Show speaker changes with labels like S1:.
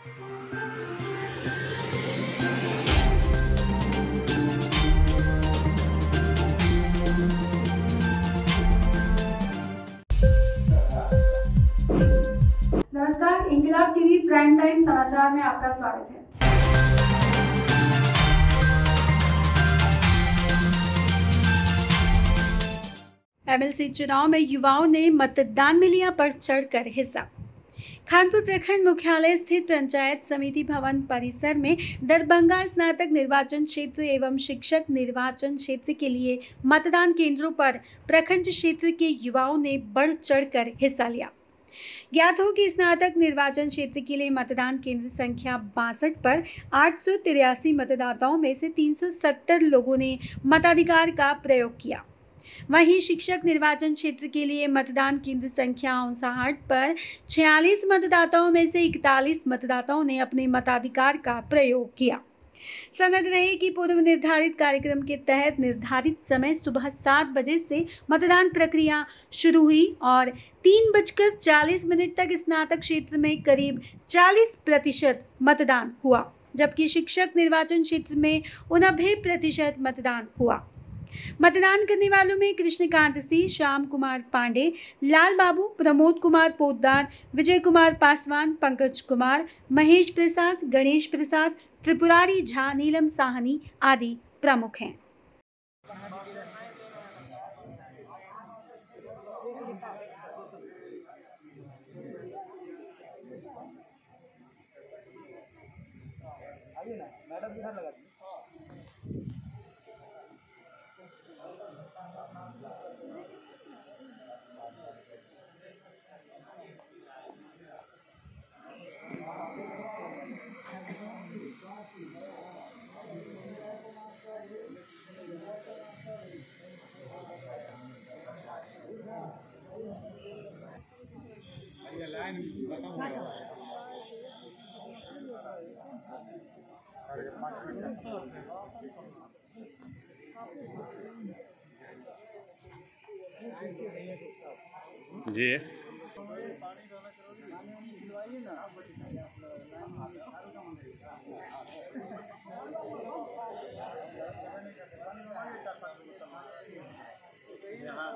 S1: नमस्कार इंकलाब TV prime time समाचार में आपका स्वागत है। एमएलसी चुनाव में युवाओं ने मतदान में लिया बढ़ चढ़कर हिस्सा। खानपुर प्रखंड मुख्यालय स्थित पंचायत समिति भवन परिसर में दरभंगा स्नातक निर्वाचन क्षेत्र एवं शिक्षक निर्वाचन क्षेत्र के लिए मतदान केंद्रों पर प्रखंड क्षेत्र के युवाओं ने बढ़ चढ़कर हिस्सा लिया। ज्ञात हो कि स्नातक निर्वाचन क्षेत्र के लिए मतदान केंद्र संख्या बासठ पर आठ सौ तिरासी मतदाताओं में से 370 लोगों ने मताधिकार का प्रयोग किया। वहीं शिक्षक निर्वाचन क्षेत्र के लिए मतदान केंद्र संख्या उनसाहठ पर 46 मतदाताओं में से 41 मतदाताओं ने अपने मताधिकार का प्रयोग किया। सनद रहे कि पूर्व निर्धारित कार्यक्रम के तहत निर्धारित समय सुबह सात बजे से मतदान प्रक्रिया शुरू हुई और तीन बजकर चालीस मिनट तक स्नातक क्षेत्र में करीब चालीस प्रतिशत मतदान हुआ, जबकि शिक्षक निर्वाचन क्षेत्र में उनबे प्रतिशत मतदान हुआ। मतदान करने वालों में कृष्णकांत सिंह, श्याम कुमार पांडे, लाल बाबू, प्रमोद कुमार पोदार विजय कुमार पासवान, पंकज कुमार, महेश प्रसाद, गणेश प्रसाद, त्रिपुरारी झा, नीलम साहनी आदि प्रमुख हैं।
S2: जी। यहाँ